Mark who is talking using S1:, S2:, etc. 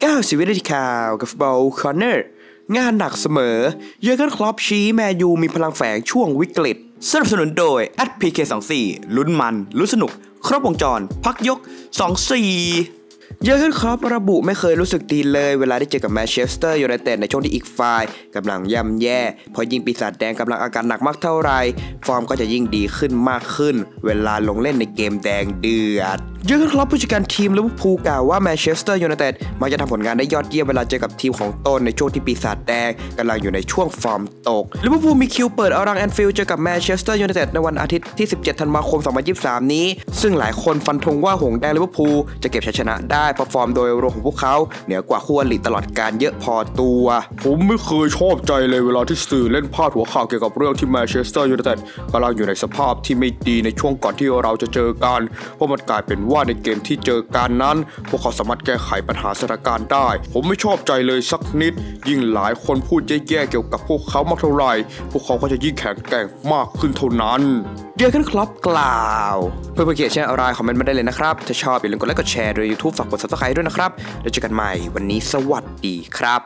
S1: 90 วินาทีข่าวกับฟุตบอลคอร์เนอร์งานหนักเสมอ เยอร์เกนคลอปชี้แมนยูมีพลังแฝงช่วงวิกฤต สนับสนุนโดย a p k 24ลุ้นมัน ลุ้นสนุก ครบวงจร พักยก 24 เยอร์เกนคลอประบุไม่เคยรู้สึกดีเลยเวลาได้เจอกับแมนเชสเตอร์ยูไนเต็ดในช่วงที่อีกฝ่ายกำลังย่ำแย่ พอยิงปีศาจแดงกำลังอาการหนักมากเท่าไหร่ฟอร์มก็จะยิ่งดีขึ้นมากขึ้น เวลาลงเล่นในเกมแดงเดือด เยอร์เกนคลอปผู้จัดการทีมลิเวอร์พูลกล่าวว่าแมนเชสเตอร์ยูไนเต็ดมักจะทำผลงานได้ยอดเยี่ยมเวลาเจอกับทีมของตนในช่วงที่ปีศาจแดงกำลังอยู่ในช่วงฟอร์มตกลิเวอร์พูลมีคิวเปิดอารังแอนฟิลด์เจอกับแมนเชสเตอร์ยูไนเต็ดในวันอาทิตย์ที่ 17 ธันวาคม 2023 นี้ ซึ่งหลายคนฟันธงว่าหงส์แดงลิเวอร์พูลจะเก็บชัยชนะได้เพราะฟอร์มโดยรวมของพวกเขาเหนือกว่าคู่อริตลอดการเยอะพอตัว
S2: ผมไม่เคยชอบใจเลยเวลาที่สื่อเล่นพาดหัวข่าวเกี่ยวกับเรื่องที่แมนเชสเตอร์ยูไนเต็ดกำลังอยู่ในสภาพที่ไม่ดีในช่วงก่อนที่เราจะเจอกัน เพราะมันกลายเป็นว่าในเกมที่เจอกันนั้น พวกเขาสามารถแก้ไขปัญหาสถานการณ์ได้ ผมไม่ชอบใจเลยสักนิด ยิ่งหลายคนพูดแย่ๆเกี่ยวกับพวกเขามากเท่าไหร่ พวกเขาก็จะยิ่งแข็งแกร่งมากขึ้นเท่านั้น
S1: เยอร์เกนคลอปกล่าว เพื่อเพื่อเกียรติแชร์อะไรคอมเมนต์มาได้เลยนะครับ ถ้าชอบอย่าลืมกดไลค์กดแชร์โดย YouTube ฝากกด subscribe ด้วยนะครับ แล้วเจอกันใหม่วันนี้สวัสดีครับ